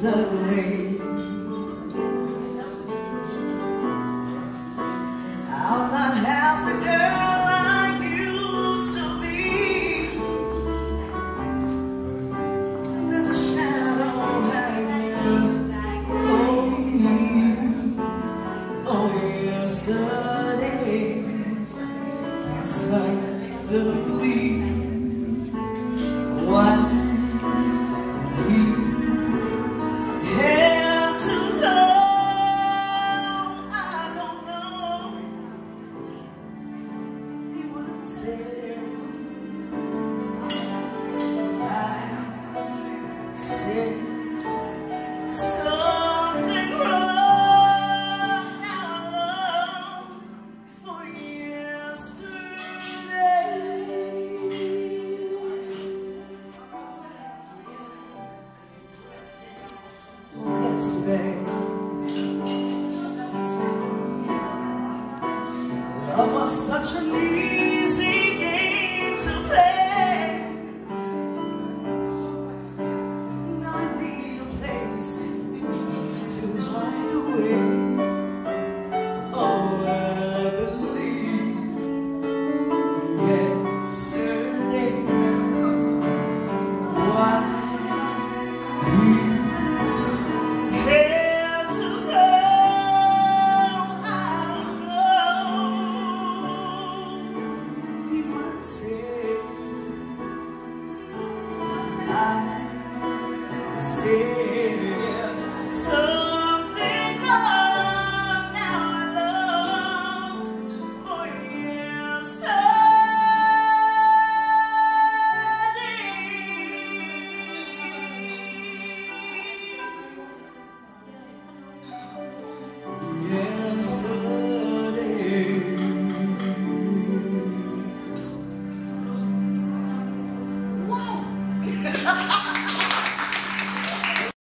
suddenly I'm not half the girl I used to be. There's a shadow hanging over me. Oh, yesterday Suddenly Love was such a easy said.